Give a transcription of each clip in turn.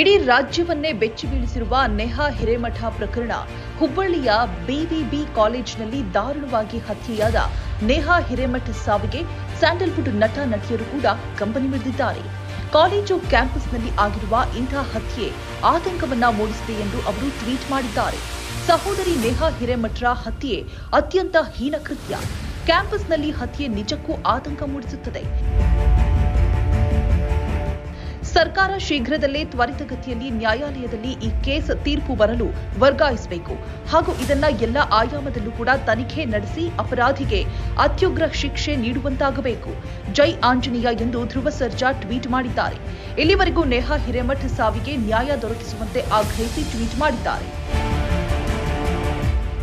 ಇಡೀ ರಾಜ್ಯವನ್ನೇ ಬೆಚ್ಚಿ ಬೀಳಿಸಿರುವ ನೆಹಾ ಹಿರೇಮಠ ಪ್ರಕರಣ, ಹುಬ್ಬಳ್ಳಿಯ ಬಿವಿಬಿ ಕಾಲೇಜಿನಲ್ಲಿ ದಾರುಣವಾಗಿ ಹತ್ಯೆಯಾದ ನೇಹಾ ಹಿರೇಮಠ ಸಾವಿಗೆ ಸ್ಯಾಂಡಲ್ವುಡ್ ನಟ ನಟಿಯರು ಕೂಡ ಕಂಬನಿ ಮಿಡಿದಿದ್ದಾರೆ. ಕಾಲೇಜು ಕ್ಯಾಂಪಸ್ನಲ್ಲಿ ಆಗಿರುವ ಇಂತಹ ಹತ್ಯೆ ಆತಂಕವನ್ನ ಮೂಡಿಸಿದೆ ಎಂದು ಅವರು ಟ್ವೀಟ್ ಮಾಡಿದ್ದಾರೆ. ಸಹೋದರಿ ನೇಹಾ ಹಿರೇಮಠರ ಹತ್ಯೆ ಅತ್ಯಂತ ಹೀನ ಕೃತ್ಯ. ಕ್ಯಾಂಪಸ್ನಲ್ಲಿ ಹತ್ಯೆ ನಿಜಕ್ಕೂ ಆತಂಕ ಮೂಡಿಸುತ್ತದೆ. ಸರ್ಕಾರ ಶೀಘ್ರದಲ್ಲೇ ತ್ವರಿತಗತಿಯಲ್ಲಿ ನ್ಯಾಯಾಲಯದಲ್ಲಿ ಈ ಕೇಸ್ ತೀರ್ಪು ಬರಲು ವರ್ಗಾಯಿಸಬೇಕು. ಹಾಗೂ ಇದನ್ನ ಎಲ್ಲ ಆಯಾಮದಲ್ಲೂ ಕೂಡ ತನಿಖೆ ನಡೆಸಿ ಅಪರಾಧಿಗೆ ಅತ್ಯುಗ್ರ ಶಿಕ್ಷೆ ನೀಡುವಂತಾಗಬೇಕು. ಜೈ ಆಂಜನೇಯ ಎಂದು ಧ್ರುವ ಸರ್ಜಾ ಟ್ವೀಟ್ ಮಾಡಿದ್ದಾರೆ. ಇಲ್ಲಿವರೆಗೂ ನೇಹಾ ಹಿರೇಮಠ್ ಸಾವಿಗೆ ನ್ಯಾಯ ದೊರಕಿಸುವಂತೆ ಆಗ್ರಹಿಸಿ ಟ್ವೀಟ್ ಮಾಡಿದ್ದಾರೆ.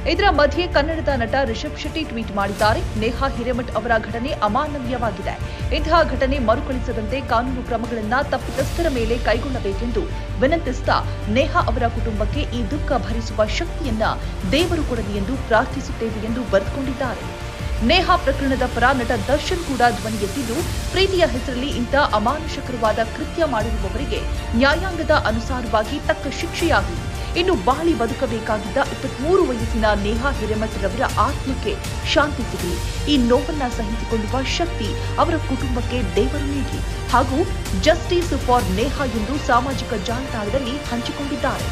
ಇದರ ಮಧ್ಯೆ ಕನ್ನಡದ ನಟ ರಿಷಬ್ ಶೆಟ್ಟಿ ಟ್ವೀಟ್ ಮಾಡಿದ್ದಾರೆ. ನೇಹಾ ಹಿರೇಮಠ್ ಅವರ ಘಟನೆ ಅಮಾನವೀಯವಾಗಿದೆ. ಇಂತಹ ಘಟನೆ ಮರುಕಳಿಸದಂತೆ ಕಾನೂನು ಕ್ರಮಗಳನ್ನು ತಪ್ಪಿತಸ್ಥರ ಮೇಲೆ ಕೈಗೊಳ್ಳಬೇಕೆಂದು ವಿನಂತಿಸುತ್ತಾ ನೇಹಾ ಅವರ ಕುಟುಂಬಕ್ಕೆ ಈ ದುಃಖ ಭರಿಸುವ ಶಕ್ತಿಯನ್ನ ದೇವರು ಕೊಡಲಿ ಎಂದು ಪ್ರಾರ್ಥಿಸುತ್ತೇವೆ ಎಂದು ಬರೆದುಕೊಂಡಿದ್ದಾರೆ. ನೇಹಾ ಪ್ರಕರಣದ ಪರ ನಟ ದರ್ಶನ್ ಕೂಡ ಧ್ವನಿ ಎತ್ತಿದ್ದು, ಪ್ರೀತಿಯ ಹೆಸರಲ್ಲಿ ಇಂಥ ಅಮಾನುಷಕರವಾದ ಕೃತ್ಯ ಮಾಡಿರುವವರಿಗೆ ನ್ಯಾಯಾಂಗದ ಅನುಸಾರವಾಗಿ ತಕ್ಕ ಶಿಕ್ಷೆಯಾಗಲಿ. ಇನ್ನು ಬಾಳಿ ಬದುಕಬೇಕಾಗಿದ್ದ ಇಪ್ಪತ್ಮೂರು ವಯಸ್ಸಿನ ನೇಹಾ ಹಿರೇಮಠರವರ ಆತ್ಮಕ್ಕೆ ಶಾಂತಿ ಸಿಗಲಿ. ಈ ನೋವನ್ನ ಸಹಿಸಿಕೊಳ್ಳುವ ಶಕ್ತಿ ಅವರ ಕುಟುಂಬಕ್ಕೆ ದೇವರು ನೀಡಲಿ ಹಾಗೂ ಜಸ್ಟಿಸ್ ಫಾರ್ ನೇಹಾ ಎಂದು ಸಾಮಾಜಿಕ ಜಾಲತಾಣದಲ್ಲಿ ಹಂಚಿಕೊಂಡಿದ್ದಾರೆ.